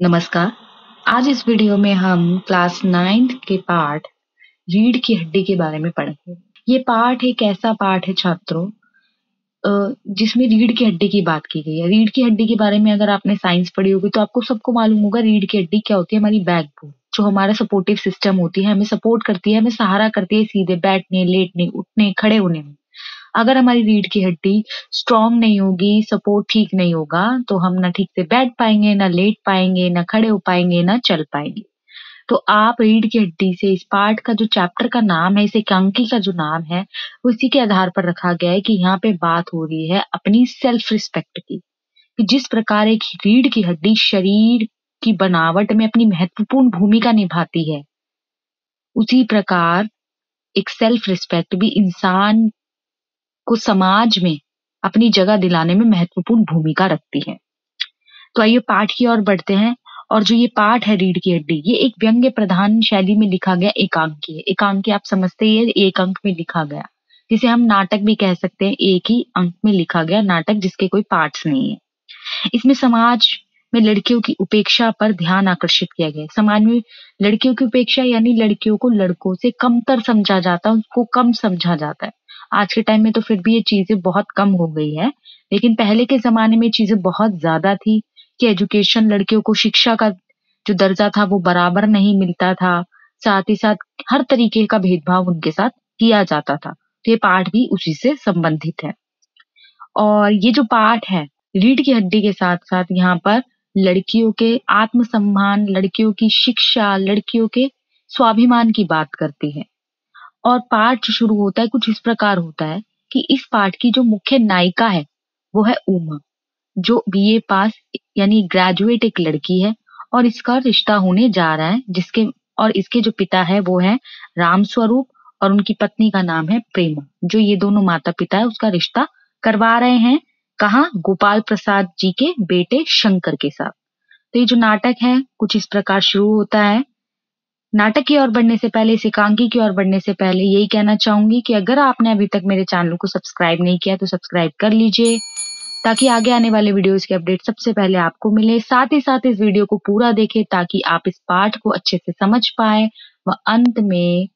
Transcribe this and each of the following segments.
नमस्कार। आज इस वीडियो में हम क्लास नाइन्थ के पाठ रीढ़ की हड्डी के बारे में पढ़ेंगे। ये पाठ एक ऐसा पाठ है छात्रों जिसमें रीढ़ की हड्डी की बात की गई है। रीढ़ की हड्डी के बारे में अगर आपने साइंस पढ़ी होगी तो आपको सबको मालूम होगा रीढ़ की हड्डी क्या होती है, हमारी बैकबोन, जो हमारा सपोर्टिव सिस्टम होती है, हमें सपोर्ट करती है, हमें सहारा करती है सीधे बैठने, लेटने, उठने, खड़े होने में। अगर हमारी रीढ़ की हड्डी स्ट्रांग नहीं होगी सपोर्ट ठीक नहीं होगा तो हम ना ठीक से बैठ पाएँगे, ना लेट पाएँगे, ना खड़े हो पाएँगे, ना चल पाएँगे। तो आप रीढ़ की हड्डी से इस पार्ट का जो चैप्टर का नाम है, इस एकांकी का जो नाम है, उसी के आधार पर रखा गया है कि यहाँ पे बात हो रही है अपनी सेल्फ रिस्पेक्ट की, कि जिस प्रकार एक रीढ़ की हड्डी शरीर की बनावट में अपनी महत्वपूर्ण भूमिका निभाती है, उसी प्रकार एक सेल्फ रिस्पेक्ट भी इंसान को समाज में अपनी जगह दिलाने में महत्वपूर्ण भूमिका रखती है। तो आइए पाठ की ओर बढ़ते हैं और जो ये पाठ है रीढ़ की हड्डी, ये एक व्यंग्य प्रधान शैली में लिखा गया एकांकी है। एकांकी आप समझते ही एक अंक में लिखा गया। जिसे हम नाटक भी कह सकते हैं, एक ही अंक में लिखा गया नाटक जिसके कोई पार्ट्स नहीं है। इसमें समाज में लड़कियों की उपेक्षा पर ध्यान आकर्षित किया गया समाज में लड़कियों की उपेक्षा यानी लड़कियों को लड़कों से कमतर समझा जाता है उनको कम समझा जाता है। आज के टाइम में तो फिर भी ये चीज़ें बहुत कम हो गई है। लेकिन पहले के जमाने में चीज़ें बहुत ज़्यादा थी कि एजुकेशन लड़कियों को शिक्षा का जो दर्जा था वो बराबर नहीं मिलता था। साथ ही साथ हर तरीके का भेदभाव उनके साथ किया जाता था। तो ये पाठ भी उसी से संबंधित है। और ये जो पाठ है, रीढ़ की हड्डी के साथ साथ यहाँ पर लड़कियों के आत्मसम्मान, लड़कियों की शिक्षा, लड़कियों के स्वाभिमान की बात करती है। और पाठ शुरू होता है, कुछ इस प्रकार होता है कि इस पाठ की जो मुख्य नायिका है, वो है उमा, जो बीए पास, यानी ग्रेजुएट एक लड़की है और इसका रिश्ता होने जा रहा है, जिसके, और इसके जो पिता है, वो है राम स्वरूप और उनकी पत्नी का नाम है प्रेमा, जो ये दोनों माता पिता है, उसका रिश्ता करवा रहे हैं, कहा, गोपाल प्रसाद जी के बेटे शंकर के साथ। तो ये जो नाटक है, कुछ इस प्रकार शुरू होता है नाटक की ओर बढ़ने से पहले, इस एकांकी की ओर बढ़ने से पहले यही कहना चाहूँगी कि अगर आपने अभी तक मेरे चैनल को सब्सक्राइब नहीं किया तो सब्सक्राइब कर लीजिए, ताकि आगे आने वाले वीडियोस के अपडेट सबसे पहले आपको मिले। साथ ही साथ इस वीडियो को पूरा देखें, ताकि आप इस पाठ को अच्छे से समझ पाए व अंत में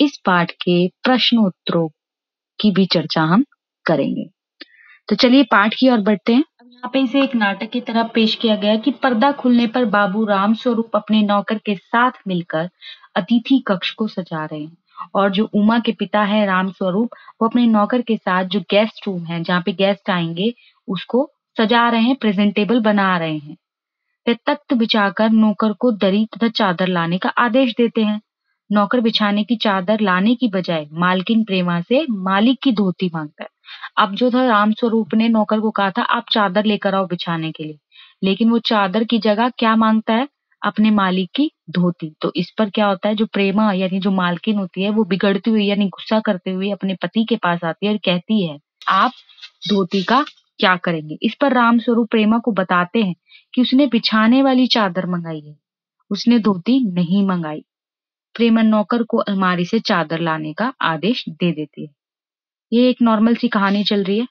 इस पाठ के प्रश्नोत्तरों की भी चर्चा हम करेंगे। तो चलिए पाठ की ओर बढ़ते हैं। यहाँ पे इसे एक नाटक की तरह पेश किया गया कि पर्दा खुलने पर बाबू राम स्वरूप अपने नौकर के साथ मिलकर अतिथि कक्ष को सजा रहे हैं। और जो उमा के पिता है राम स्वरूप, वो अपने नौकर के साथ जो गेस्ट रूम है, जहाँ पे गेस्ट आएँगे, उसको सजा रहे हैं प्रेजेंटेबल बना रहे हैं। वे तख्त बिछाकर नौकर को दरी तथा चादर लाने का आदेश देते हैं। नौकर बिछाने की चादर लाने की बजाय मालकिन प्रेमा से मालिक की धोती माँगता है। अब जो था राम स्वरूप ने नौकर को कहा था, आप चादर लेकर आओ बिछाने के लिए। लेकिन वो चादर की जगह क्या माँगता है? अपने मालिक की धोती। तो इस पर क्या होता है, जो प्रेमा यानी जो मालकिन होती है, वो बिगड़ती हुई यानी गुस्सा करते हुए अपने पति के पास आती है और कहती है, आप धोती का क्या करेंगे? इस पर राम स्वरूप प्रेमा को बताते हैं कि उसने बिछाने वाली चादर मंगाई है। उसने धोती नहीं मंगाई। प्रेमा नौकर को अलमारी से चादर लाने का आदेश दे देती है। ये एक नॉर्मल सी कहानी चल रही है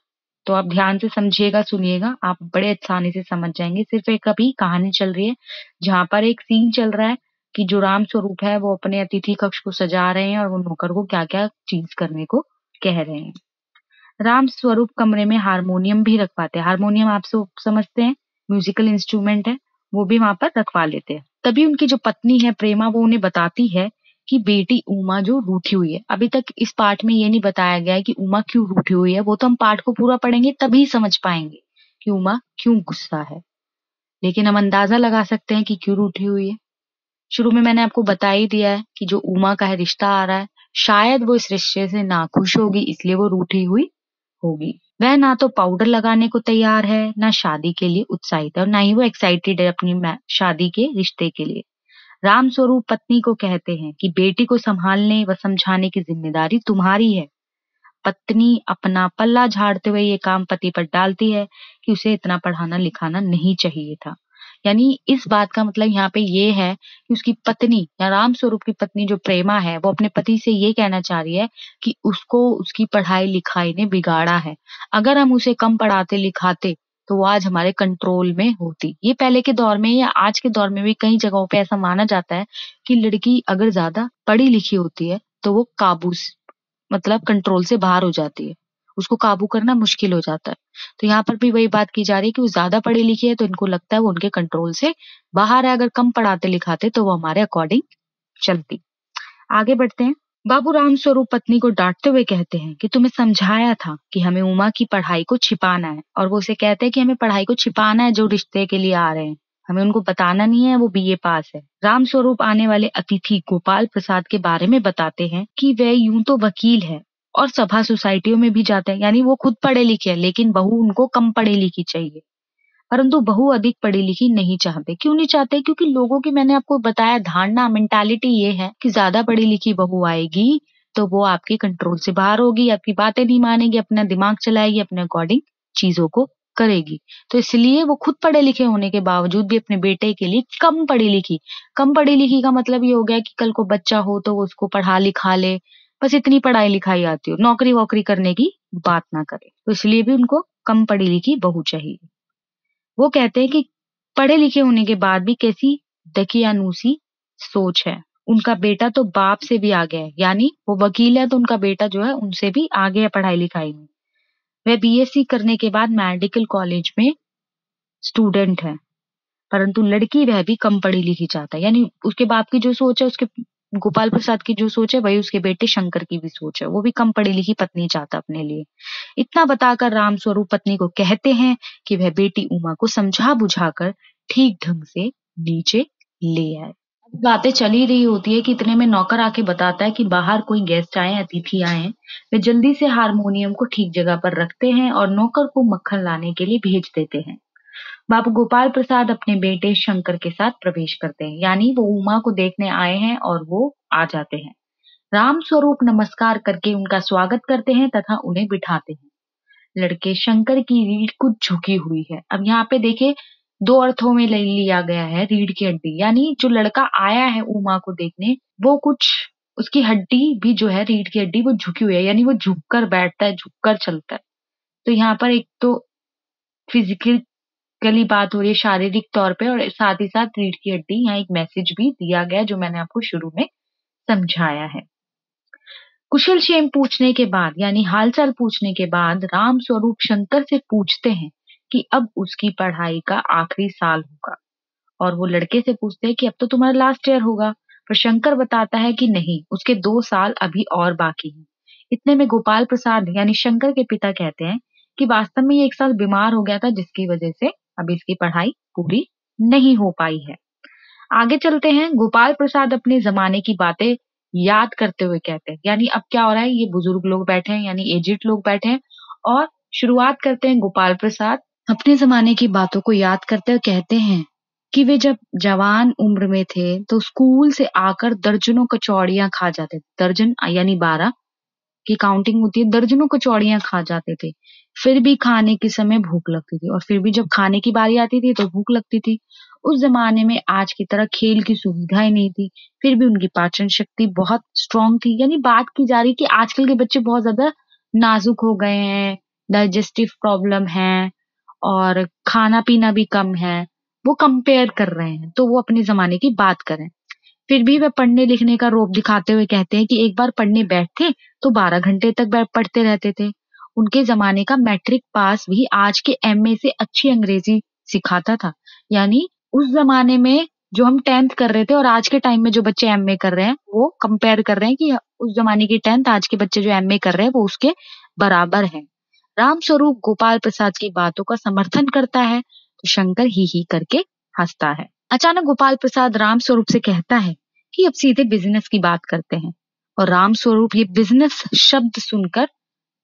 तो आप ध्यान से समझिएगा, सुनिएगा, आप बड़े आसानी से समझ जाएँगे। सिर्फ़ एक अभी कहानी चल रही है, जहाँ पर एक सीन चल रहा है कि जो राम स्वरूप है, वो अपने अतिथि कक्ष को सजा रहे हैं और वो नौकर को क्या क्या चीज़ करने को कह रहे हैं। राम स्वरूप कमरे में हारमोनियम भी रखवाते हैं। हारमोनियम आप सब समझते हैं म्यूजिकल इंस्ट्रूमेंट है, वो भी वहाँ पर रखवा लेते हैं। तभी उनकी जो पत्नी है, प्रेमा, वो उन्हें बताती है कि बेटी उमा जो रूठी हुई है। अभी तक इस पाठ में ये नहीं बताया गया है कि उमा क्यों रूठी हुई है। वो तो हम पाठ को पूरा पढ़ेंगे तभी समझ पाएँगे कि उमा क्यों गुस्सा है। लेकिन हम अंदाज़ा लगा सकते हैं कि क्यों रूठी हुई है। शुरू में मैंने आपको बता ही दिया है कि जो उमा का है रिश्ता आ रहा है, शायद वो इस रिश्ते से नाखुश होगी, इसलिए वो रूठी हुई होगी। वह ना तो पाउडर लगाने को तैयार है, ना शादी के लिए उत्साहित है और ना ही वो एक्साइटेड है अपनी शादी के रिश्ते के लिए। राम स्वरूप पत्नी को कहते हैं कि बेटी को संभालने व समझाने की ज़िम्मेदारी तुम्हारी है। पत्नी अपना पल्ला झाड़ते हुए ये काम पति पर डालती है कि उसे इतना पढ़ाना लिखाना नहीं चाहिए था। यानी इस बात का मतलब यहाँ पे ये है कि उसकी पत्नी या राम स्वरूप की पत्नी जो प्रेमा है, वो अपने पति से ये कहना चाह रही है कि उसको उसकी पढ़ाई लिखाई ने बिगाड़ा है। अगर हम उसे कम पढ़ाते लिखाते तो वो आज हमारे कंट्रोल में होती। ये पहले के दौर में या आज के दौर में भी कई जगहों पे ऐसा माना जाता है कि लड़की अगर ज़्यादा पढ़ी लिखी होती है तो वो काबू मतलब कंट्रोल से बाहर हो जाती है। उसको काबू करना मुश्किल हो जाता है। तो यहाँ पर भी वही बात की जा रही है कि वो ज़्यादा पढ़ी लिखी है तो इनको लगता है वो उनके कंट्रोल से बाहर है। अगर कम पढ़ाते लिखाते तो वो हमारे अकॉर्डिंग चलती। आगे बढ़ते हैं। बाबू राम स्वरूप पत्नी को डांटते हुए कहते हैं कि तुम्हें समझाया था कि हमें उमा की पढ़ाई को छिपाना है और वो उसे कहते हैं कि हमें पढ़ाई को छिपाना है जो रिश्ते के लिए आ रहे हैं। हमें उनको बताना नहीं है, वो बीए पास है। राम स्वरूप आने वाले अतिथि गोपाल प्रसाद के बारे में बताते हैं कि वह यूँ तो वकील है और सभा सोसाइटियों में भी जाते हैं, यानी वो खुद पढ़े लिखे हैं, लेकिन बहू उनको कम पढ़ी लिखी चाहिए। परंतु बहु अधिक पढ़ी लिखी नहीं चाहते। क्यों नहीं चाहते? क्योंकि लोगों की मैंने आपको बताया धारणा मेंटालिटी ये है कि ज़्यादा पढ़ी लिखी बहू आएगी तो वो आपके कंट्रोल से बाहर होगी, आपकी बातें नहीं मानेगी, अपना दिमाग चलाएगी, अपने अकॉर्डिंग चीज़ों को करेगी। तो इसलिए वो खुद पढ़े लिखे होने के बावजूद भी अपने बेटे के लिए कम पढ़ी लिखी। कम पढ़ी लिखी का मतलब ये हो गया कि कल को बच्चा हो तो उसको पढ़ा लिखा ले, बस इतनी पढ़ाई लिखाई आती हो। नौकरी वोकरी करने की बात ना करे। तो इसलिए भी उनको कम पढ़ी लिखी बहू चाहिए। वो कहते हैं कि पढ़े लिखे होने के बाद भी कैसी दकियानूसी सोच है। उनका बेटा तो बाप से भी आगे है, यानी वो वकील है तो उनका बेटा जो है उनसे भी आगे है पढ़ाई लिखाई में। वह बीएससी करने के बाद मेडिकल कॉलेज में स्टूडेंट है, परंतु लड़की वह भी कम पढ़ी लिखी चाहता है, यानी उसके बाप की जो सोच है उसके गोपाल प्रसाद की जो सोच है, वही उसके बेटे शंकर की भी सोच है। वो भी कम पढ़ी लिखी पत्नी चाहता अपने लिए। इतना बताकर राम स्वरूप पत्नी को कहते हैं कि वह बेटी उमा को समझा बुझाकर ठीक ढंग से नीचे ले आए। बातें चल रही होती है कि इतने में नौकर आके बताता है कि बाहर कोई गेस्ट आए, अतिथि आए वे जल्दी से हारमोनियम को ठीक जगह पर रखते हैं और नौकर को मक्खन लाने के लिए भेज देते हैं। बाबू गोपाल प्रसाद अपने बेटे शंकर के साथ प्रवेश करते हैं। यानी वो उमा को देखने आए हैं और वो आ जाते हैं। राम स्वरूप नमस्कार करके उनका स्वागत करते हैं तथा उन्हें बिठाते हैं। लड़के शंकर की रीढ़ कुछ झुकी हुई है। अब यहाँ पे देखिए, दो अर्थों में ले लिया गया है रीढ़ की हड्डी। यानी जो लड़का आया है उमा को देखने, वो कुछ, उसकी हड्डी भी जो है रीढ़ की हड्डी वो झुकी हुई है। यानी वो झुककर बैठता है झुककर चलता है। तो यहाँ पर एक तो फ़िज़िकल फिजिकली बात हो रही है शारीरिक तौर पे और साथ ही साथ रीढ़ की हड्डी, यहाँ एक मैसेज भी दिया गया जो मैंने आपको शुरू में समझाया है। कुशल क्षेम पूछने के बाद, यानी हालचाल पूछने के बाद राम स्वरूप शंकर से पूछते हैं कि अब उसकी पढ़ाई का आखिरी साल होगा। और वो लड़के से पूछते हैं कि अब तो तुम्हारा लास्ट ईयर होगा। पर शंकर बताता है कि नहीं, उसके दो साल अभी और बाकी हैं। इतने में गोपाल प्रसाद, यानी शंकर के पिता कहते हैं कि वास्तव में ये एक साल बीमार हो गया था जिसकी वजह से अब इसकी पढ़ाई पूरी नहीं हो पाई है। आगे चलते हैं। गोपाल प्रसाद अपने जमाने की बातें याद करते हुए कहते हैं। यानी अब क्या हो रहा है? ये बुज़ुर्ग लोग बैठे हैं, यानी एजिड लोग बैठे हैं और शुरुआत करते हैं गोपाल प्रसाद। अपने जमाने की बातों को याद करते हुए कहते हैं कि वे जब जवान उम्र में थे तो स्कूल से आकर दर्जनों कचौड़ियाँ खा जाते दर्जन, यानी बारह की काउंटिंग होती है, दर्जनों कचौड़ियाँ खा जाते थे। फिर भी खाने के समय भूख लगती थी और फिर भी जब खाने की बारी आती थी तो भूख लगती थी। उस जमाने में आज की तरह खेल की सुविधाएँ नहीं थी। फिर भी उनकी पाचन शक्ति बहुत स्ट्रांग थी। यानी बात की जा रही कि आजकल के बच्चे बहुत ज़्यादा नाजुक हो गए हैं डाइजेस्टिव प्रॉब्लम है और खाना पीना भी कम है। वो कंपेयर कर रहे हैं तो वो अपने जमाने की बात करें। फिर भी वे पढ़ने लिखने का रोप दिखाते हुए कहते हैं कि एक बार पढ़ने बैठते तो बारह घंटे तक पढ़ते रहते थे। उनके जमाने का मैट्रिक पास भी आज के एमए से अच्छी अंग्रेज़ी सिखाता था। यानी उस जमाने में जो हम टेंथ कर रहे थे और आज के टाइम में जो बच्चे एमए कर रहे हैं, वो कंपेयर कर रहे हैं कि उस जमाने की टेंथ आज के बच्चे जो एमए कर रहे हैं, वो उसके बराबर है। रामस्वरूप गोपाल प्रसाद की बातों का समर्थन करता है तो शंकर ही ही करके हंसता है। अचानक गोपाल प्रसाद राम स्वरूप से कहता है कि अब सीधे बिज़नेस की बात करते हैं। और राम स्वरूप ये बिज़नेस शब्द सुनकर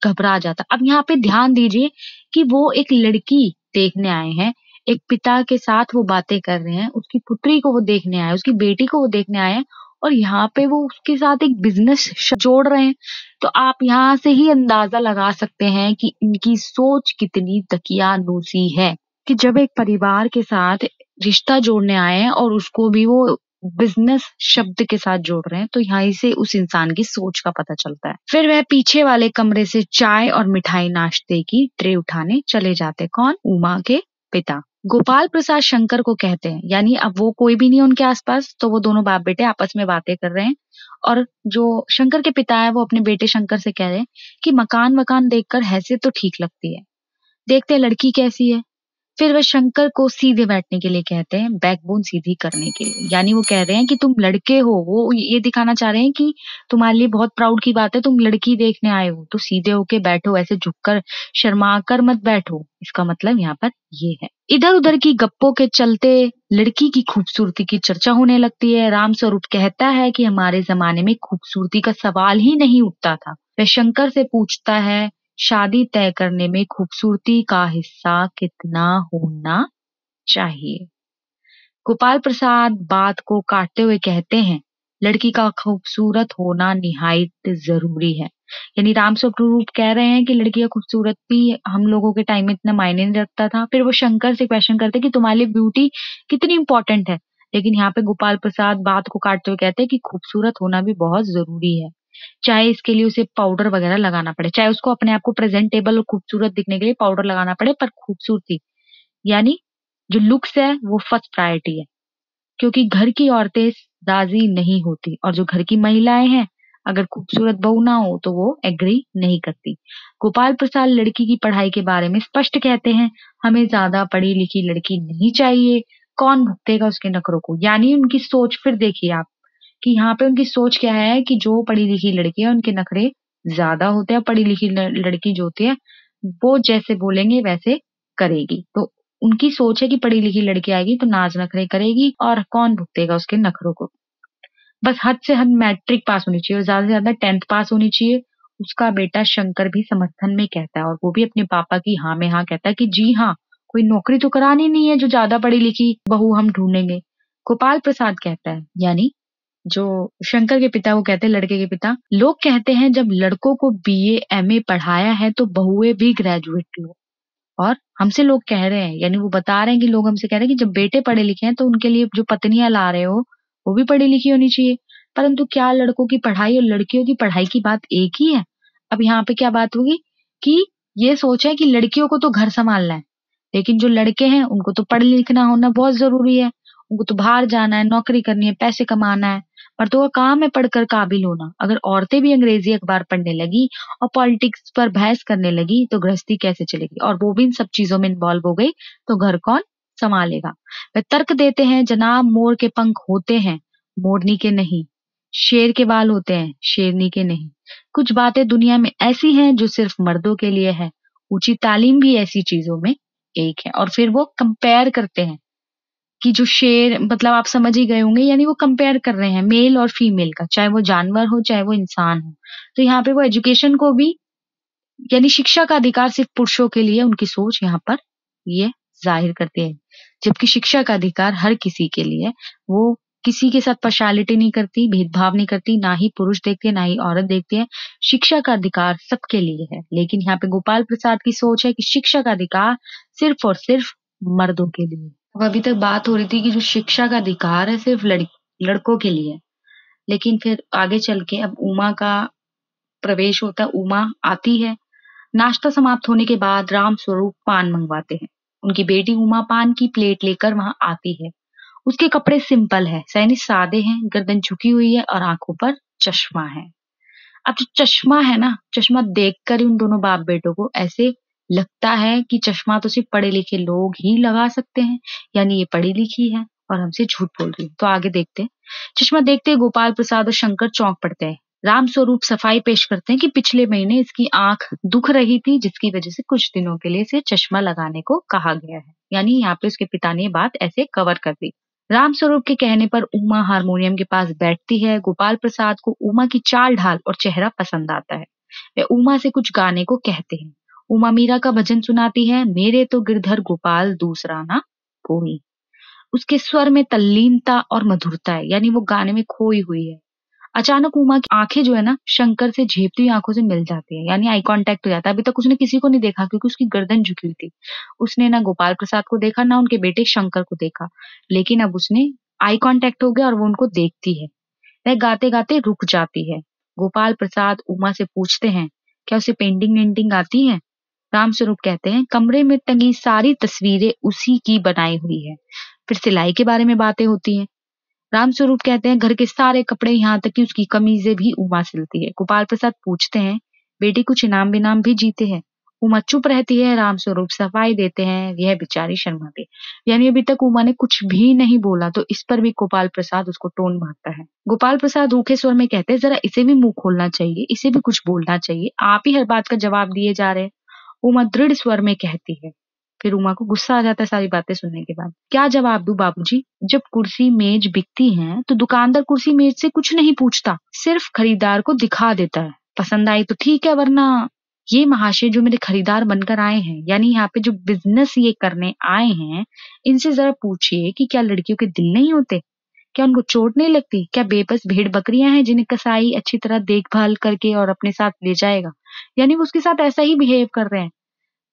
घबरा जाता। अब यहाँ पे ध्यान दीजिए कि वो एक लड़की देखने आए हैं। एक पिता के साथ वो बातें कर रहे हैं। उसकी पुत्री को वो देखने आए, उसकी बेटी को वो देखने आए हैं। और यहाँ पे वो उसके साथ एक बिज़नेस जोड़ रहे हैं। तो आप यहाँ से ही अंदाज़ा लगा सकते हैं कि इनकी सोच कितनी तकियानुसी है कि जब एक परिवार के साथ रिश्ता जोड़ने आए हैं और उसको भी वो बिज़नेस शब्द के साथ जोड़ रहे हैं तो यहाँ से उस इंसान की सोच का पता चलता है। फिर वह पीछे वाले कमरे से चाय और मिठाई नाश्ते की ट्रे उठाने चले जाते कौन? उमा के पिता। गोपाल प्रसाद शंकर को कहते हैं, यानी अब वो कोई भी नहीं है उनके आसपास तो वो दोनों बाप बेटे आपस में बातें कर रहे हैं। और जो शंकर के पिता है, वो अपने बेटे शंकर से कह रहे हैं कि मकान वकान देखकर हैसियत तो ठीक लगती है। देखते हैं लड़की कैसी है। फिर वह शंकर को सीधे बैठने के लिए कहते हैं बैकबोन सीधी करने के लिए। यानी वो कह रहे हैं कि तुम लड़के हो, वो ये दिखाना चाह रहे हैं कि तुम्हारे लिए बहुत प्राउड की बात है, तुम लड़की देखने आए हो तो सीधे होके बैठो, ऐसे झुककर शर्मा कर मत बैठो। इसका मतलब यहाँ पर ये है। इधर उधर की गप्पों के चलते लड़की की खूबसूरती की चर्चा होने लगती है। राम स्वरूप कहता है कि हमारे जमाने में खूबसूरती का सवाल ही नहीं उठता था। वह शंकर से पूछता है शादी तय करने में खूबसूरती का हिस्सा कितना होना चाहिए? गोपाल प्रसाद बात को काटते हुए कहते हैं, लड़की का खूबसूरत होना निहायत ज़रूरी है। यानी राम स्वरूप कह रहे हैं कि लड़की का खूबसूरत भी हम लोगों के टाइम में इतना मायने नहीं रखता था। फिर वो शंकर से क्वेश्चन करते कि तुम्हारे लिए ब्यूटी कितनी इंपॉर्टेंट है? लेकिन यहाँ पे गोपाल प्रसाद बात को काटते हुए कहते हैं कि खूबसूरत होना भी बहुत ज़रूरी है। चाहे इसके लिए उसे पाउडर वगैरह लगाना पड़े, चाहे उसको अपने आप को प्रेजेंटेबल और खूबसूरत दिखने के लिए पाउडर लगाना पड़े, पर खूबसूरती, यानी जो लुक्स है, वो फ़र्स्ट प्रायोरिटी है। क्योंकि घर की औरतें दाजी नहीं होती और जो घर की महिलाएँ हैं, अगर खूबसूरत बहू ना हो तो वो एग्री नहीं करती। गोपाल प्रसाद लड़की की पढ़ाई के बारे में स्पष्ट कहते हैं, हमें ज़्यादा पढ़ी लिखी लड़की नहीं चाहिए, कौन भुगतेगा उसके नखरों को? यानी उनकी सोच, फिर देखिए आप। कि यहाँ पे उनकी सोच क्या है कि जो पढ़ी लिखी लड़की है, उनके नखरे ज़्यादा होते हैं पढ़ी लिखी लड़की जो होती है, वो जैसे बोलेंगे वैसे करेगी। तो उनकी सोच है कि पढ़ी लिखी लड़की आएगी तो नाच नखरे करेगी और कौन भुगतेगा उसके नखरों को? बस हद से हद मैट्रिक पास होनी चाहिए और ज़्यादा से ज़्यादा टेंथ पास होनी चाहिए। उसका बेटा शंकर भी समर्थन में कहता है और वो भी अपने पापा की हाँ में हाँ कहता है कि जी हाँ कोई नौकरी तो करानी नहीं है जो ज़्यादा पढ़ी लिखी बहू हम ढूंढेंगे। गोपाल प्रसाद कहता है, यानी जो शंकर के पिता, वो कहते हैं लड़के के पिता, लोग कहते हैं जब लड़कों को बीए एमए पढ़ाया है तो बहुए भी ग्रेजुएट लो और हमसे लोग कह रहे हैं, यानी वो बता रहे हैं कि लोग हमसे कह रहे हैं कि जब बेटे पढ़े लिखे हैं तो उनके लिए जो पत्नियाँ ला रहे हो, वो भी पढ़ी लिखी होनी चाहिए। परंतु क्या लड़कों की पढ़ाई और लड़कियों की पढ़ाई की बात एक ही है? अब यहाँ पे क्या बात होगी कि ये सोच है कि लड़कियों को तो घर संभालना है, लेकिन जो लड़के हैं, उनको तो पढ़ लिखना होना बहुत ज़रूरी है। उनको तो बाहर जाना है, नौकरी करनी है, पैसे कमाना है। मर्दों का काम है पढ़कर काबिल होना। अगर औरतें भी अंग्रेज़ी अखबार पढ़ने लगी और पॉलिटिक्स पर बहस करने लगी तो गृहस्थी कैसे चलेगी? और वो भी इन सब चीज़ों में इन्वॉल्व हो गई तो घर कौन संभालेगा? वे तर्क देते हैं, जनाब मोर के पंख होते हैं, मोरनी के नहीं, शेर के बाल होते हैं, शेरनी के नहीं। कुछ बातें दुनिया में ऐसी हैं जो सिर्फ़ मर्दों के लिए है, ऊँची तालीम भी ऐसी चीज़ों में एक है। और फिर वो कंपेयर करते हैं कि जो शेर मतलब आप समझ ही गए होंगे, यानी वो कंपेयर कर रहे हैं मेल और फीमेल का, चाहे वो जानवर हो, चाहे वो इंसान हो। तो यहाँ पे वो एजुकेशन को भी, यानी शिक्षा का अधिकार सिर्फ़ पुरुषों के लिए, उनकी सोच यहाँ पर ये ज़ाहिर करती है। जबकि शिक्षा का अधिकार हर किसी के लिए, वो किसी के साथ पर्शालिटी नहीं करती, भेदभाव नहीं करती, ना ही पुरुष देखते है, ना ही औरत देखती है। शिक्षा का अधिकार सबके लिए है, लेकिन यहाँ पे गोपाल प्रसाद की सोच है कि शिक्षा का अधिकार सिर्फ़ और सिर्फ़ मर्दों के लिए। अब अभी तक बात हो रही थी कि जो शिक्षा का अधिकार है सिर्फ़ लड़, लड़कों के लिए। लेकिन फिर आगे चल के अब उमा का प्रवेश होता है उमा आती है। नाश्ता समाप्त होने के बाद राम स्वरूप पान मंगवाते हैं। उनकी बेटी उमा पान की प्लेट लेकर वहाँ आती है। उसके कपड़े सिंपल है सैनी सादे हैं गर्दन झुकी हुई है और आँखों पर चश्मा है। अब जो चश्मा है ना चश्मा देखकर ही उन दोनों बाप बेटों को ऐसे लगता है कि चश्मा तो सिर्फ़ पढ़े लिखे लोग ही लगा सकते हैं, यानी ये पढ़ी लिखी है और हमसे झूठ बोल रही है। तो आगे देखते हैं। चश्मा देखते गोपाल प्रसाद और शंकर चौंक पड़ते हैं। राम स्वरूप सफ़ाई पेश करते हैं कि पिछले महीने इसकी आँख दुख रही थी, जिसकी वजह से कुछ दिनों के लिए इसे चश्मा लगाने को कहा गया है। यानी यहाँ पे उसके पिता ने बात ऐसे कवर कर दी। राम स्वरूप के कहने पर उमा हारमोनियम के पास बैठती है, गोपाल प्रसाद को उमा की चाल ढाल और चेहरा पसंद आता है। वे उमा से कुछ गाने को कहते हैं। उमा मीरा का भजन सुनाती है, मेरे तो गिरधर गोपाल दूसरा ना कोई उसके स्वर में तल्लीनता और मधुरता है, यानी वो गाने में खोई हुई है। अचानक उमा की आँखें जो है ना, शंकर से झेपती हुई आँखों से मिल जाती है, यानी आई कांटेक्ट हो जाता है। अभी तक उसने किसी को नहीं देखा, क्योंकि उसकी गर्दन झुकी हुई थी। उसने ना गोपाल प्रसाद को देखा, ना उनके बेटे शंकर को देखा। लेकिन अब उसने आई कांटेक्ट हो गया और वो उनको देखती है। वह गाते गाते रुक जाती है। गोपाल प्रसाद उमा से पूछते हैं, क्या उसे पेंटिंग वेंटिंग आती है? रामस्वरूप कहते हैं, कमरे में टंगी सारी तस्वीरें उसी की बनाई हुई है। फिर सिलाई के बारे में बातें होती हैं। रामस्वरूप कहते हैं, घर के सारे कपड़े यहाँ तक कि उसकी कमीजें भी उमा सिलती है। गोपाल प्रसाद पूछते हैं, बेटी कुछ इनाम बिनाम भी जीते हैं। उमा चुप रहती है रामस्वरूप सफ़ाई देते हैं, यह बेचारी शर्माती। यानी अभी तक उमा ने कुछ भी नहीं बोला तो इस पर भी गोपाल प्रसाद उसको टोन मारता है। गोपाल प्रसाद रूखे स्वर में कहते हैं, जरा इसे भी मुँह खोलना चाहिए, इसे भी कुछ बोलना चाहिए। आप ही हर बात का जवाब दिए जा रहे हैं। उमा दृढ़ स्वर में कहती है। फिर उमा को गुस्सा आ जाता है सारी बातें सुनने के बाद। क्या जवाब दू बाबूजी? जब कुर्सी मेज बिकती हैं तो दुकानदार कुर्सी मेज से कुछ नहीं पूछता। सिर्फ़ खरीदार को दिखा देता है। पसंद आई तो ठीक है, वरना ये महाशय जो मेरे खरीदार बनकर आए हैं, यानी यहाँ पे जो बिज़नेस ये करने आए हैं, इनसे जरा पूछिए कि क्या लड़कियों के दिल नहीं होते? क्या उनको चोट नहीं लगती? क्या बेबस भेड़ बकरियाँ हैं जिन्हें कसाई अच्छी तरह देखभाल करके और अपने साथ ले जाएगा? यानी वो उसके साथ ऐसा ही बिहेव कर रहे हैं।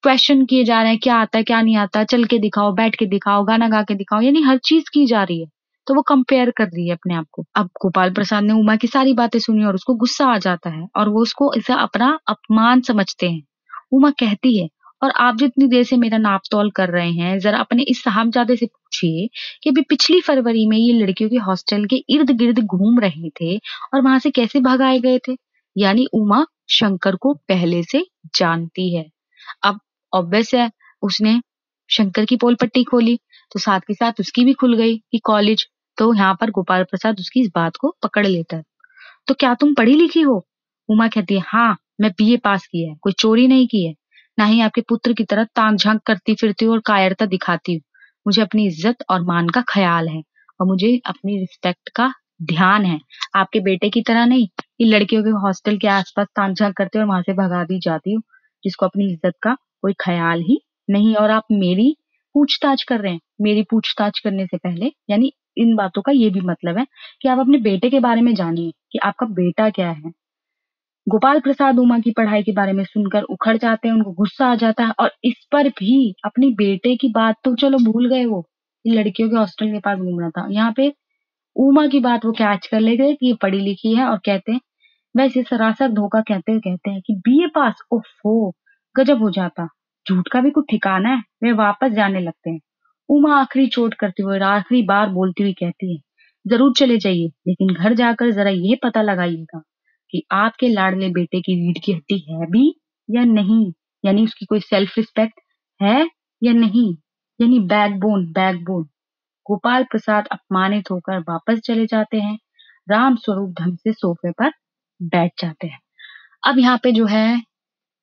क्वेश्चन किए जा रहे हैं, क्या आता है, क्या नहीं आता, चल के दिखाओ, बैठ के दिखाओ, गाना गा के दिखाओ, यानी हर चीज़ की जा रही है। तो वो कंपेयर कर रही है अपने आप को। अब गोपाल प्रसाद ने उमा की सारी बातें सुनी और उसको गुस्सा आ जाता है और वो उसको इसे अपना अपमान समझते हैं। उमा कहती है और आप जितनी देर से मेरा नाप तोल कर रहे हैं, जरा अपने इस साहबजादे से पूछिए कि अभी पिछली फरवरी में ये लड़कियों के हॉस्टल के इर्द गिर्द घूम रहे थे और वहाँ से कैसे भगाए गए थे? यानी उमा शंकर को पहले से जानती है। अब ऑब्वियस है, उसने शंकर की पोल पट्टी खोली तो साथ के साथ उसकी भी खुल गई कि कॉलेज तो यहाँ पर गोपाल प्रसाद उसकी इस बात को पकड़ लेता है। तो क्या तुम पढ़ी लिखी हो? उमा कहती है हाँ मैं बीए पास किया है, कोई चोरी नहीं की है। ना ही आपके पुत्र की तरह ताक झाँक करती फिरती हूँ और कायरता दिखाती हूँ। मुझे अपनी इज़्ज़त और मान का ख्याल है और मुझे अपनी रिस्पेक्ट का ध्यान है। आपके बेटे की तरह नहीं कि लड़कियों के हॉस्टल के आसपास ताक झाँक करते और वहाँ से भगा दी जाती हूँ, जिसको अपनी इज़्ज़त का कोई ख्याल ही नहीं। और आप मेरी पूछताछ कर रहे हैं। मेरी पूछताछ करने से पहले, यानी इन बातों का ये भी मतलब है कि आप अपने बेटे के बारे में जानिए कि आपका बेटा क्या है। गोपाल प्रसाद उमा की पढ़ाई के बारे में सुनकर उखड़ जाते हैं, उनको गुस्सा आ जाता है और इस पर भी अपने बेटे की बात तो चलो भूल गए वो लड़कियों के हॉस्टल के पास घूमना था। यहाँ पे उमा की बात वो कैच कर ले गए कि ये पढ़ी लिखी है और कहते हैं, वैसे सरासर धोखा कहते हुए कहते हैं कि बीए पास, ओफो, गजब हो जाता। झूठ का भी कुछ ठिकाना है, वे वापस जाने लगते हैं। उमा आखिरी चोट करते हुए आखिरी बार बोलती हुई कहती है, ज़रूर चले जाइए, लेकिन घर जाकर जरा ये पता लगाइएगा कि आपके लाडले बेटे की रीढ़ की हड्डी है भी या नहीं? यानी उसकी कोई सेल्फ रिस्पेक्ट है या नहीं? यानी बैकबोन बैकबोन गोपाल प्रसाद अपमानित होकर वापस चले जाते हैं। राम स्वरूप ढंग से सोफे पर बैठ जाते हैं। अब यहाँ पे जो है,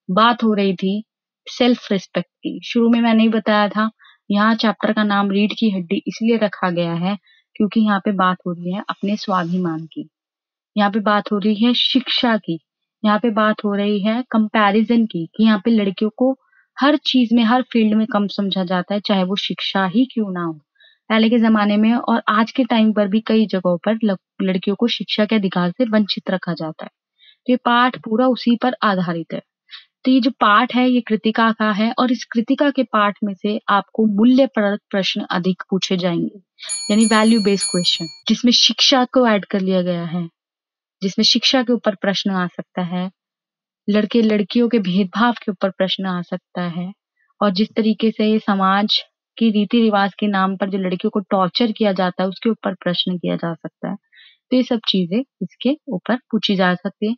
बात हो रही थी सेल्फ रिस्पेक्ट की। शुरू में मैंने ही बताया था, यहाँ चैप्टर का नाम रीढ़ की हड्डी इसलिए रखा गया है क्योंकि यहाँ पे बात हो रही है अपने स्वाभिमान की। यहाँ पे बात हो रही है शिक्षा की। यहाँ पे बात हो रही है कंपैरिजन की, कि यहाँ पे लड़कियों को हर चीज़ में, हर फ़ील्ड में कम समझा जाता है, चाहे वो शिक्षा ही क्यों ना हो। पहले के जमाने में और आज के टाइम पर भी कई जगहों पर लड़कियों को शिक्षा के अधिकार से वंचित रखा जाता है। तो ये पाठ पूरा उसी पर आधारित है। तो ये जो पाठ है, ये कृतिका का है और इस कृतिका के पाठ में से आपको मूल्य परक प्रश्न अधिक पूछे जाएँगे। यानी वैल्यू बेस्ड क्वेश्चन जिसमें शिक्षा को ऐड कर लिया गया है। जिसमें शिक्षा के ऊपर प्रश्न आ सकता है, लड़के लड़कियों के भेदभाव के ऊपर प्रश्न आ सकता है, और जिस तरीके से समाज की रीति रिवाज के नाम पर जो लड़कियों को टॉर्चर किया जाता है, उसके ऊपर प्रश्न किया जा सकता है। तो ये सब चीज़ें इसके ऊपर पूछी जा सकती है।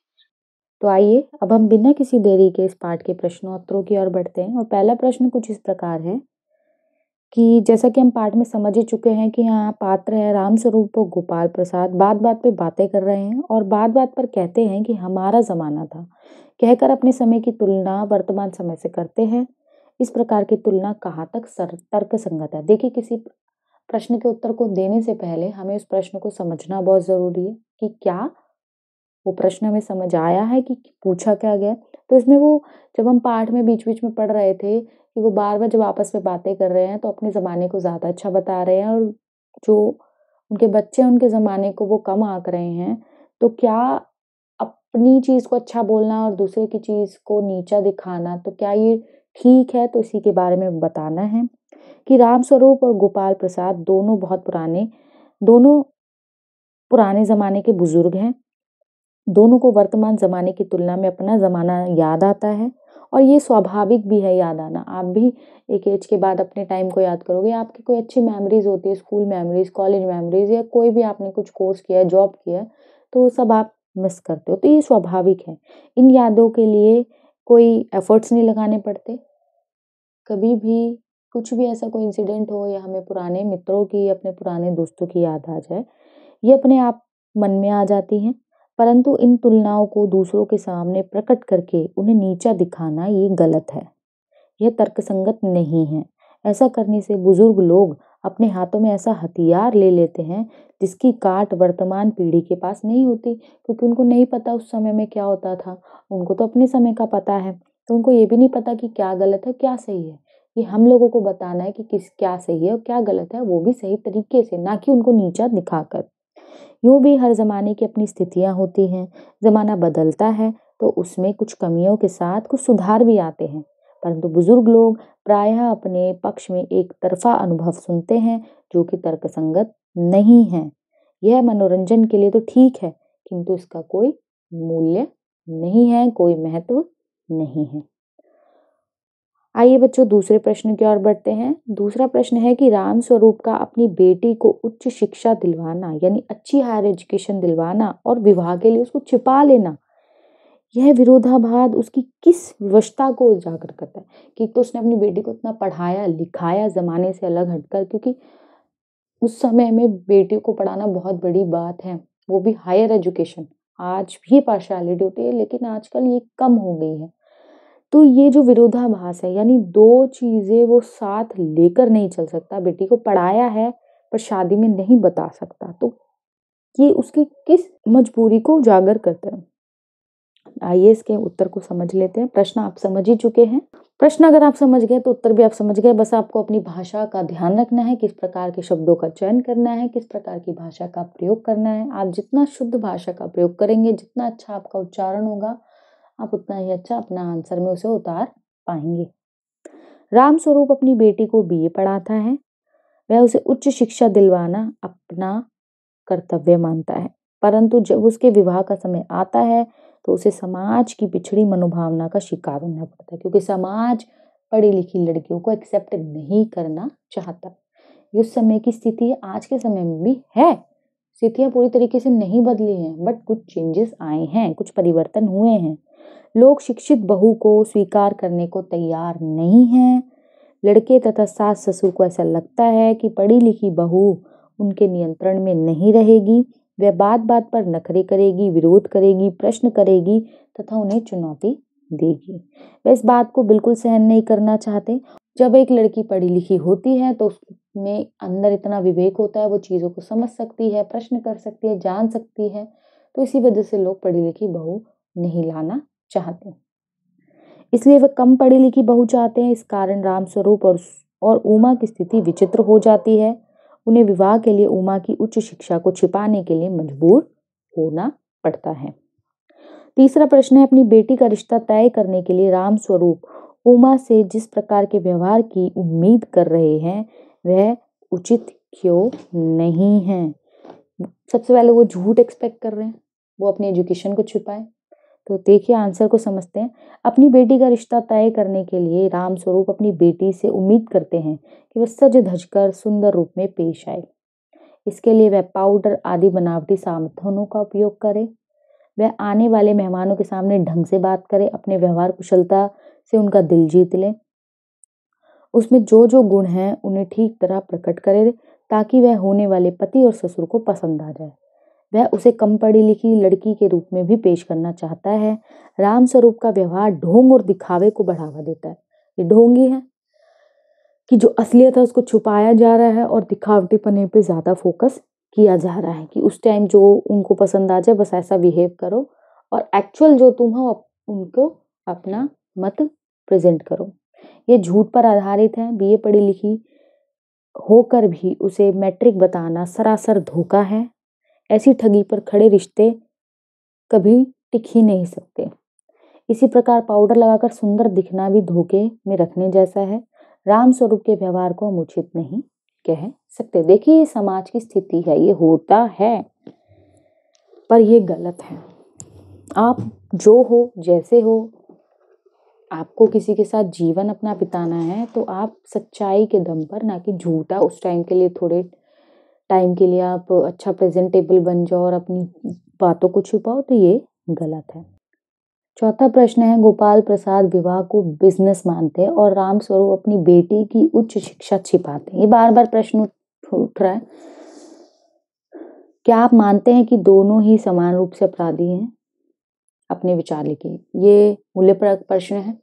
तो आइए, अब हम बिना किसी देरी के इस पाठ के प्रश्नोत्तरों की ओर बढ़ते हैं, और पहला प्रश्न कुछ इस प्रकार है। कि जैसा कि हम पाठ में समझ ही चुके हैं कि यहाँ पात्र है राम स्वरूप और गोपाल प्रसाद। बात बात पे बातें कर रहे हैं और बात बात पर कहते हैं कि हमारा ज़माना था। कहकर अपने समय की तुलना वर्तमान समय से करते हैं। इस प्रकार की तुलना कहाँ तक सर तर्क संगत है? देखिए, किसी प्रश्न के उत्तर को देने से पहले हमें उस प्रश्न को समझना बहुत ज़रूरी है कि क्या वो प्रश्न हमें समझ आया है कि पूछा क्या गया तो इसमें वो, जब हम पाठ में बीच बीच में पढ़ रहे थे कि वो बार बार जब आपस में बातें कर रहे हैं तो अपने ज़माने को ज़्यादा अच्छा बता रहे हैं और जो उनके बच्चे हैं, उनके ज़माने को वो कम आंक रहे हैं तो क्या अपनी चीज़ को अच्छा बोलना और दूसरे की चीज़ को नीचा दिखाना तो क्या ये ठीक है? तो इसी के बारे में बताना है कि राम स्वरूप और गोपाल प्रसाद दोनों बहुत पुराने, दोनों पुराने ज़माने के बुज़ुर्ग हैं। दोनों को वर्तमान ज़माने की तुलना में अपना ज़माना याद आता है। और ये स्वाभाविक भी है याद आना। आप भी एक एज के बाद अपने टाइम को याद करोगे। आपकी कोई अच्छी मेमोरीज होती है स्कूल मेमोरीज कॉलेज मेमोरीज या कोई भी आपने कुछ कोर्स किया है जॉब किया है तो वो सब आप मिस करते हो। तो ये स्वाभाविक है। इन यादों के लिए कोई एफर्ट्स नहीं लगाने पड़ते। कभी भी कुछ भी ऐसा कोई इंसिडेंट हो या हमें पुराने मित्रों की, अपने पुराने दोस्तों की याद आ जाए, ये अपने आप मन में आ जाती हैं। परंतु इन तुलनाओं को दूसरों के सामने प्रकट करके उन्हें नीचा दिखाना ये गलत है। यह तर्कसंगत नहीं है। ऐसा करने से बुज़ुर्ग लोग अपने हाथों में ऐसा हथियार ले लेते हैं जिसकी काट वर्तमान पीढ़ी के पास नहीं होती, क्योंकि उनको नहीं पता उस समय में क्या होता था। उनको तो अपने समय का पता है तो उनको ये भी नहीं पता कि क्या गलत है, क्या सही है। ये हम लोगों को बताना है कि किस, क्या सही है और क्या गलत है, वो भी सही तरीके से, ना कि उनको नीचा दिखाकर। यूँ भी हर ज़माने की अपनी स्थितियाँ होती हैं। ज़माना बदलता है तो उसमें कुछ कमियों के साथ कुछ सुधार भी आते हैं। परंतु बुज़ुर्ग लोग प्रायः अपने पक्ष में एक तरफा अनुभव सुनते हैं, जो कि तर्कसंगत नहीं है। यह मनोरंजन के लिए तो ठीक है, किंतु इसका कोई मूल्य नहीं है, कोई महत्व नहीं है। आइए बच्चों दूसरे प्रश्न की ओर बढ़ते हैं। दूसरा प्रश्न है कि राम स्वरूप का अपनी बेटी को उच्च शिक्षा दिलवाना, यानी अच्छी हायर एजुकेशन दिलवाना और विवाह के लिए उसको छिपा लेना, यह विरोधाभास उसकी किस विवशता को उजागर करता है? कि तो उसने अपनी बेटी को इतना पढ़ाया, लिखाया, ज़माने से अलग हटकर, क्योंकि उस समय में बेटियों को पढ़ाना बहुत बड़ी बात है, वो भी हायर एजुकेशन। आज भी पार्शलिटी होती है, लेकिन आजकल ये कम हो गई है। तो ये जो विरोधाभास है, यानी दो चीज़ें वो साथ लेकर नहीं चल सकता, बेटी को पढ़ाया है पर शादी में नहीं बता सकता तो ये उसकी किस मजबूरी को उजागर करता है? आइए इसके उत्तर को समझ लेते हैं। प्रश्न आप समझ ही चुके हैं। प्रश्न अगर आप समझ गए तो उत्तर भी आप समझ गए। बस आपको अपनी भाषा का ध्यान रखना है, किस प्रकार के शब्दों का चयन करना है, किस प्रकार की भाषा का प्रयोग करना है। आप जितना शुद्ध भाषा का प्रयोग करेंगे, जितना अच्छा आपका उच्चारण होगा आप उतना ही अच्छा अपना आंसर में उसे उतार पाएँगे। राम स्वरूप अपनी बेटी को बीए पढ़ाता है। वह उसे उच्च शिक्षा दिलवाना अपना कर्तव्य मानता है। परंतु जब उसके विवाह का समय आता है तो उसे समाज की पिछड़ी मनोभावना का शिकार होना पड़ता है, क्योंकि समाज पढ़ी लिखी लड़कियों को एक्सेप्ट नहीं करना चाहता। उस समय की स्थिति आज के समय में भी है। स्थितियाँ पूरी तरीके से नहीं बदली हैं बट कुछ चेंजेस आए हैं, कुछ परिवर्तन हुए हैं। लोग शिक्षित बहू को स्वीकार करने को तैयार नहीं हैं। लड़के तथा सास ससुर को ऐसा लगता है कि पढ़ी लिखी बहू उनके नियंत्रण में नहीं रहेगी। वह बात बात पर नखरे करेगी, विरोध करेगी, प्रश्न करेगी तथा उन्हें चुनौती देगी। वह इस बात को बिल्कुल सहन नहीं करना चाहते। जब एक लड़की पढ़ी लिखी होती है तो उसमें अंदर इतना विवेक होता है, वो चीज़ों को समझ सकती है, प्रश्न कर सकती है, जान सकती है। तो इसी वजह से लोग पढ़ी लिखी बहू नहीं लाना चाहते हैं। इसलिए वह कम पढ़ी लिखी बहू चाहते हैं। इस कारण राम स्वरूप और और उमा की स्थिति विचित्र हो जाती है। उन्हें विवाह के लिए उमा की उच्च शिक्षा को छिपाने के लिए मजबूर होना पड़ता है। तीसरा प्रश्न है, अपनी बेटी का रिश्ता तय करने के लिए राम स्वरूप उमा से जिस प्रकार के व्यवहार की उम्मीद कर रहे हैं, वह उचित क्यों नहीं है? सबसे पहले वो झूठ एक्सपेक्ट कर रहे हैं। वो अपनी एजुकेशन को छुपाए। तो देखिए, आंसर को समझते हैं। अपनी बेटी का रिश्ता तय करने के लिए राम स्वरूप अपनी बेटी से उम्मीद करते हैं कि वह सज धज कर सुंदर रूप में पेश आए। इसके लिए वह पाउडर आदि बनावटी सामथनों का उपयोग करे। वह आने वाले मेहमानों के सामने ढंग से बात करे, अपने व्यवहार कुशलता से उनका दिल जीत ले। उसमें जो जो गुण हैं, उन्हें ठीक तरह प्रकट करे ताकि वह होने वाले पति और ससुर को पसंद आ जाए। वह उसे कम पढ़ी लिखी लड़की के रूप में भी पेश करना चाहता है। राम स्वरूप का व्यवहार ढोंग और दिखावे को बढ़ावा देता है। ये ढोंगी है कि जो असलियत है उसको छुपाया जा रहा है और दिखावटी पने पे ज़्यादा फोकस किया जा रहा है कि उस टाइम जो उनको पसंद आ जाए, बस ऐसा बिहेव करो और एक्चुअल जो तुम हो उनको अपना मत प्रेजेंट करो। ये झूठ पर आधारित है। बीए पढ़ी लिखी होकर भी उसे मैट्रिक बताना सरासर धोखा है। ऐसी ठगी पर खड़े रिश्ते कभी टिक ही नहीं सकते। इसी प्रकार पाउडर लगाकर सुंदर दिखना भी धोखे में रखने जैसा है। राम स्वरूप के व्यवहार को हम उचित नहीं कह सकते। देखिए, ये समाज की स्थिति है, ये होता है, पर ये गलत है। आप जो हो, जैसे हो, आपको किसी के साथ जीवन अपना बिताना है तो आप सच्चाई के दम पर, ना कि झूठा, उस टाइम के लिए थोड़े टाइम के लिए आप अच्छा प्रेजेंटेबल बन जाओ और अपनी बातों को छुपाओ तो ये गलत है। चौथा प्रश्न है, गोपाल प्रसाद विवाह को बिज़नेस मानते हैं और राम स्वरूप अपनी बेटी की उच्च शिक्षा छिपाते हैं। ये बार बार प्रश्न उठ रहा है। क्या आप मानते हैं कि दोनों ही समान रूप से अपराधी हैं? अपने विचार लिखिए। ये मूल्य प्रश्न है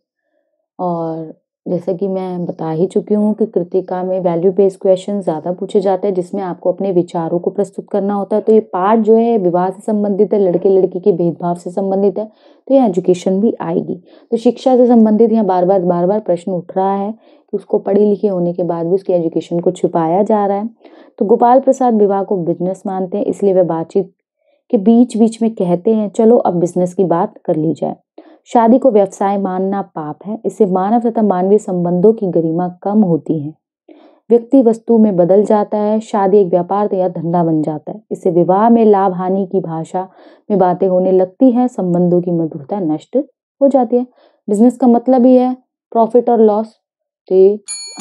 और जैसा कि मैं बता ही चुकी हूँ कि कृतिका में वैल्यू बेस्ड क्वेश्चन ज़्यादा पूछे जाते हैं, जिसमें आपको अपने विचारों को प्रस्तुत करना होता है। तो ये पार्ट जो है, विवाह से संबंधित है, लड़के लड़की के भेदभाव से संबंधित है तो ये एजुकेशन भी आएगी। तो शिक्षा से संबंधित यहाँ बार बार बार बार प्रश्न उठ रहा है कि उसको पढ़े लिखे होने के बाद भी उसकी एजुकेशन को छुपाया जा रहा है। तो गोपाल प्रसाद विवाह को बिज़नेस मानते हैं, इसलिए वह बातचीत के बीच बीच में कहते हैं, चलो अब बिज़नेस की बात कर ली जाए। शादी को व्यवसाय मानना पाप है। इससे मानव तथा मानवीय संबंधों की गरिमा कम होती है। व्यक्ति वस्तु में बदल जाता है, शादी एक व्यापार या धंधा बन जाता है। इससे विवाह में लाभ हानि की भाषा में बातें होने लगती है, संबंधों की मधुरता नष्ट हो जाती है। बिज़नेस का मतलब ही है प्रॉफिट और लॉस। तो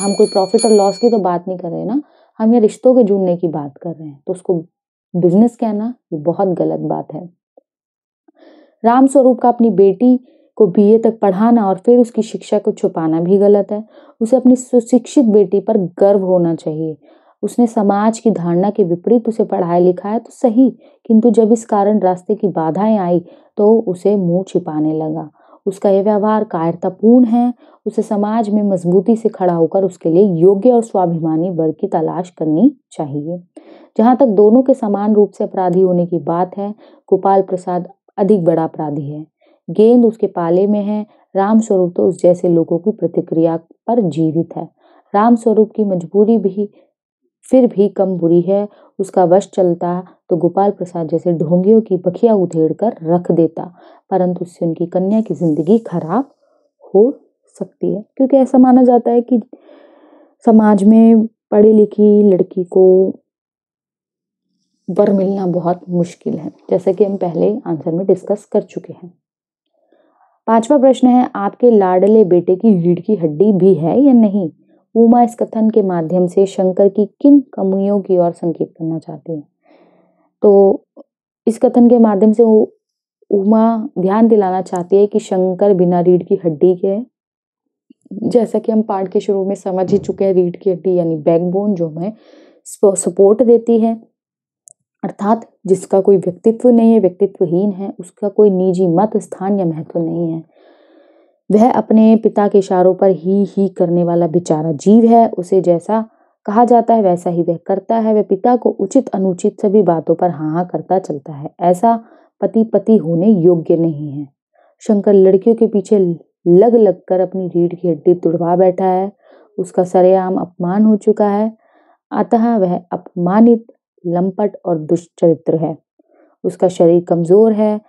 हम कोई प्रॉफिट और लॉस की तो बात नहीं कर रहे ना। हम ये रिश्तों के जुड़ने की बात कर रहे हैं। तो उसको बिज़नेस कहना, ये बहुत गलत बात है। राम स्वरूप का अपनी बेटी को बीए तक पढ़ाना और फिर उसकी शिक्षा को छुपाना भी गलत है। उसे अपनी सुशिक्षित बेटी पर गर्व होना चाहिए। उसने समाज की धारणा के विपरीत उसे पढ़ाया लिखाया तो सही, किंतु जब इस कारण रास्ते की बाधाएँ आई तो उसे मुँह छिपाने लगा। उसका यह व्यवहार कायरतापूर्ण है। उसे समाज में मजबूती से खड़ा होकर उसके लिए योग्य और स्वाभिमानी वर्ग की तलाश करनी चाहिए। जहाँ तक दोनों के समान रूप से अपराधी होने की बात है, गोपाल प्रसाद अधिक बड़ा अपराधी है। गेंद उसके पाले में है। राम स्वरूप तो उस जैसे लोगों की प्रतिक्रिया पर जीवित है। राम स्वरूप की मजबूरी भी, फिर भी कम बुरी है। उसका वश चलता तो गोपाल प्रसाद जैसे ढोंगियों की बखिया उधेड़ कर रख देता। परंतु उससे उनकी कन्या की ज़िंदगी खराब हो सकती है। क्योंकि ऐसा माना जाता है कि समाज में पढ़ी लिखी लड़की को वर मिलना बहुत मुश्किल है। जैसे कि हम पहले आंसर में डिस्कस कर चुके हैं। पांचवा प्रश्न है, आपके लाडले बेटे की रीढ़ की हड्डी भी है या नहीं? उमा इस कथन के माध्यम से शंकर की किन कमियों की ओर संकेत करना चाहती है? तो इस कथन के माध्यम से वो उमा ध्यान दिलाना चाहती है कि शंकर बिना रीढ़ की हड्डी के जैसा कि हम पाठ के शुरू में समझ ही चुके हैं, रीढ़ की हड्डी यानी बैकबोन जो हमें सपोर्ट देती है। अर्थात जिसका कोई व्यक्तित्व नहीं है, व्यक्तित्वहीन है, उसका कोई निजी मत, स्थान या महत्व नहीं है। वह अपने पिता के इशारों पर ही ही करने वाला बेचारा जीव है, उसे जैसा कहा जाता है, वैसा ही वह करता है। वह पिता को उचित, अनुचित सभी बातों पर हाँ हाँ करता चलता है। ऐसा पति पति होने योग्य नहीं है। शंकर लड़कियों के पीछे लग लग कर अपनी रीढ़ की हड्डी तुड़वा बैठा है। उसका सरेआम अपमान हो चुका है। अतः वह अपमानित लंपट और दुष्चरित्र है। उसका शरीर कमज़ोर है,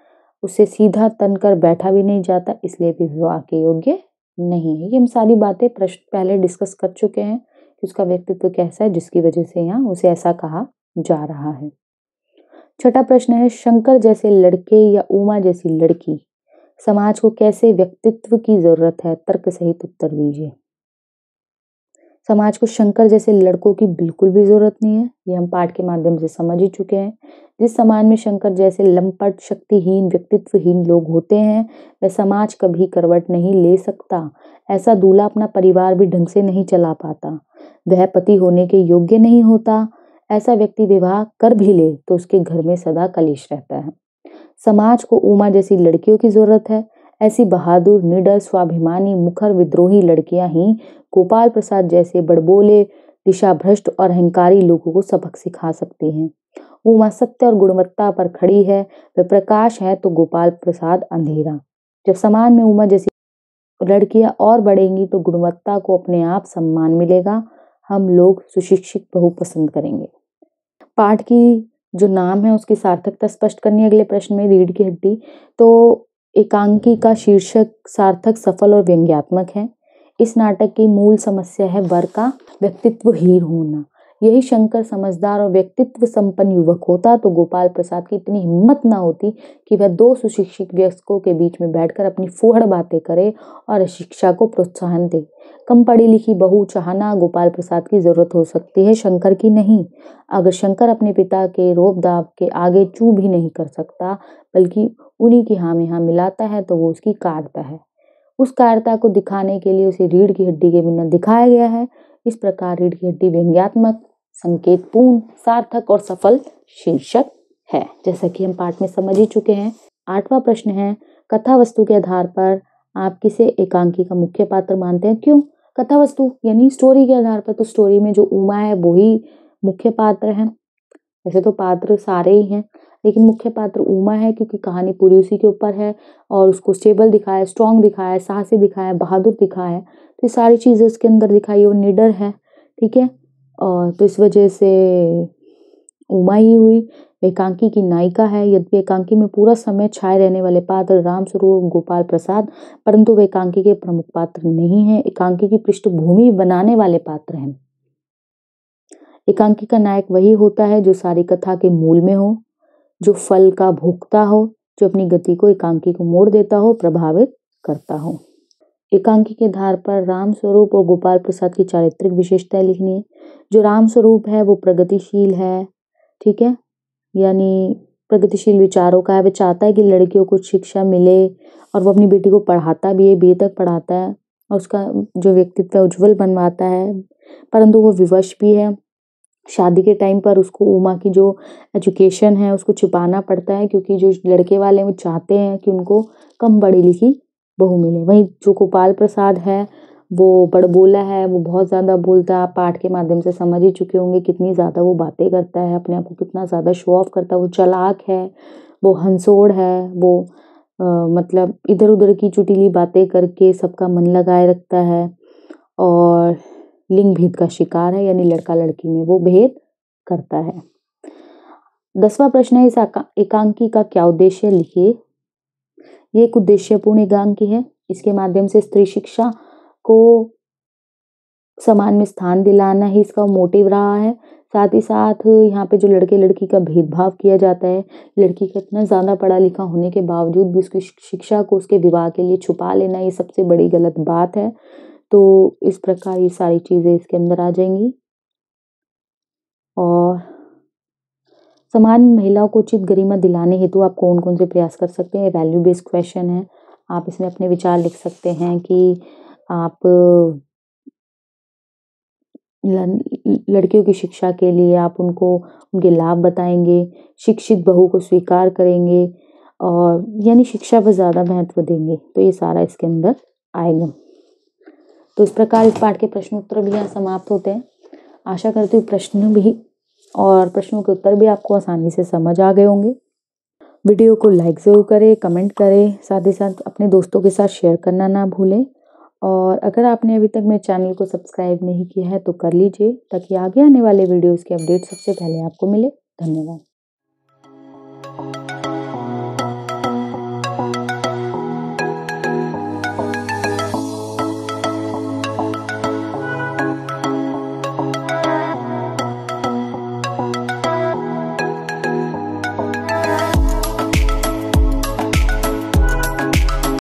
उसे सीधा तन कर बैठा भी नहीं जाता, इसलिए भी विवाह के योग्य नहीं है। ये हम सारी बातें प्रश्न पहले डिस्कस कर चुके हैं कि उसका व्यक्तित्व कैसा है, जिसकी वजह से यहाँ उसे ऐसा कहा जा रहा है। छठा प्रश्न है, शंकर जैसे लड़के या उमा जैसी लड़की, समाज को कैसे व्यक्तित्व की ज़रूरत है? तर्क सहित उत्तर दीजिए। समाज को शंकर जैसे लड़कों की बिल्कुल भी ज़रूरत नहीं है। ये हम पाठ के माध्यम से समझ ही चुके हैं। जिस समाज में शंकर जैसे लंपट, शक्तिहीन, व्यक्तित्वहीन लोग होते हैं, वह समाज कभी करवट नहीं ले सकता। ऐसा दूल्हा अपना परिवार भी ढंग से नहीं चला पाता। वह पति होने के योग्य नहीं होता। ऐसा व्यक्ति विवाह कर भी ले तो उसके घर में सदा कलेश रहता है। समाज को उमा जैसी लड़कियों की ज़रूरत है। ऐसी बहादुर, निडर, स्वाभिमानी, मुखर, विद्रोही लड़कियाँ ही गोपाल प्रसाद जैसे बड़बोले दिशा भ्रष्ट और अहंकारी लोगों को सबक सिखा सकती हैं। उमा सत्य और गुणवत्ता पर खड़ी है वह प्रकाश है तो गोपाल प्रसाद अंधेरा। जब समाज में उमा जैसी लड़कियाँ और बढ़ेंगी तो गुणवत्ता को अपने आप सम्मान मिलेगा। हम लोग सुशिक्षित बहु पसंद करेंगे। पाठ की जो नाम है उसकी सार्थकता स्पष्ट करनी है अगले प्रश्न में, रीढ़ की हड्डी। तो एकांकी का शीर्षक सार्थक, सफल और व्यंग्यात्मक है। इस नाटक की मूल समस्या है वर का व्यक्तित्वहीन होना। यही शंकर समझदार और व्यक्तित्व संपन्न युवक होता तो गोपाल प्रसाद की इतनी हिम्मत ना होती कि वह दो सुशिक्षित वयस्कों के बीच में बैठकर अपनी फूहड़ बातें करे और शिक्षा को प्रोत्साहन दे। कम पढ़ी लिखी बहू चाहना गोपाल प्रसाद की ज़रूरत हो सकती है, शंकर की नहीं। अगर शंकर अपने पिता के रोब दाब के आगे चू भी नहीं कर सकता, बल्कि उन्हीं की हाँ में हाँ मिलाता है तो वो उसकी कारता है। उस कारता को दिखाने के लिए उसे रीढ़ की हड्डी के बिना दिखाया गया है। इस प्रकार रीढ़ की हड्डी व्यंग्यात्मक, संकेतपूर्ण, सार्थक और सफल शीर्षक है। जैसा कि हम पाठ में समझ ही चुके हैं। आठवां प्रश्न है कथा वस्तु के आधार पर आप किसे एकांकी का मुख्य पात्र मानते हैं? क्यों? कथा वस्तु यानी स्टोरी के आधार पर तो स्टोरी में जो उमा है, वो ही मुख्य पात्र है। वैसे तो पात्र सारे ही हैं। लेकिन मुख्य पात्र उमा है, क्योंकि कहानी पूरी उसी के ऊपर है और उसको स्टेबल दिखाया है स्ट्रॉन्ग दिखाया है साहसी दिखाया है बहादुर दिखाया है। तो ये सारी चीज़ें उसके अंदर दिखाई, वो निडर है, ठीक है? और तो इस वजह से उमा ही हुई, एकांकी की नायिका है। यद्यपि एकांकी में पूरा समय छाए रहने वाले पात्र राम स्वरूप गोपाल प्रसाद, परंतु वे एकांकी के प्रमुख पात्र नहीं है। एकांकी की पृष्ठभूमि बनाने वाले पात्र हैं। एकांकी का नायक वही होता है जो सारी कथा के मूल में हो। जो फल का भोगता हो, जो अपनी गति को एकांकी को मोड़ देता हो, प्रभावित करता हो। एकांकी के आधार पर राम स्वरूप और गोपाल प्रसाद की चारित्रिक विशेषताएँ लिखनी है। जो राम स्वरूप है, वो प्रगतिशील है, ठीक है? यानी प्रगतिशील विचारों का है। वह चाहता है कि लड़कियों को शिक्षा मिले और वो अपनी बेटी को पढ़ाता भी है, बी तक पढ़ाता है और उसका जो व्यक्तित्व उज्जवल बनवाता है। परंतु वो विवश भी है। शादी के टाइम पर उसको उमा की जो एजुकेशन है उसको छुपाना पड़ता है क्योंकि जो लड़के वाले वो चाहते हैं कि उनको कम पढ़ी लिखी बहू मिले। वहीं जो गोपाल प्रसाद है वो बड़बोला है वो बहुत ज़्यादा बोलता है। पाठ के माध्यम से समझ ही चुके होंगे कितनी ज़्यादा वो बातें करता है अपने आप को कितना ज़्यादा शो ऑफ़ करता है। वो चलाक है वो हंसोड़ है वो आ, मतलब इधर उधर की चुटीली बातें करके सबका मन लगाए रखता है। और लिंग भेद का शिकार है, यानी लड़का लड़की में वो भेद करता है। दसवां प्रश्न है, इस एकांकी का क्या उद्देश्य लिखिए। ये एक उद्देश्यपूर्ण एकांकी है। इसके माध्यम से स्त्री शिक्षा को समाज में स्थान दिलाना ही इसका मोटिव रहा है। साथ ही साथ यहाँ पे जो लड़के लड़की का भेदभाव किया जाता है, लड़की का इतना ज़्यादा पढ़ा लिखा होने के बावजूद भी उसकी शिक्षा को उसके विवाह के लिए छुपा लेना ये सबसे बड़ी गलत बात है। तो इस प्रकार ये सारी चीज़ें इसके अंदर आ जाएँगी। और समाज में महिलाओं को उचित गरिमा दिलाने हेतु आप कौन कौन से प्रयास कर सकते हैं? वैल्यू बेस्ड क्वेश्चन है। आप इसमें अपने विचार लिख सकते हैं कि आप लड़कियों की शिक्षा के लिए आप उनको, उनके लाभ बताएँगे, शिक्षित बहू को स्वीकार करेंगे और यानी शिक्षा पर ज़्यादा महत्व देंगे। तो ये सारा इसके अंदर आएगा। तो इस प्रकार इस पाठ के प्रश्न उत्तर भी यहाँ समाप्त होते हैं। आशा करती हूँ प्रश्न भी और प्रश्नों के उत्तर भी आपको आसानी से समझ आ गए होंगे। वीडियो को लाइक ज़रूर करें, कमेंट करें, साथ ही साथ अपने दोस्तों के साथ शेयर करना ना भूलें। और अगर आपने अभी तक मेरे चैनल को सब्सक्राइब नहीं किया है तो कर लीजिए, ताकि आगे आने वाले वीडियोस के अपडेट सबसे पहले आपको मिले। धन्यवाद।